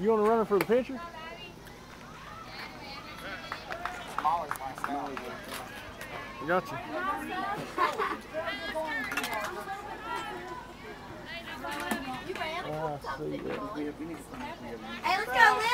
You want to run her for the pitcher? I got you. oh, I see that. Hey, let's go,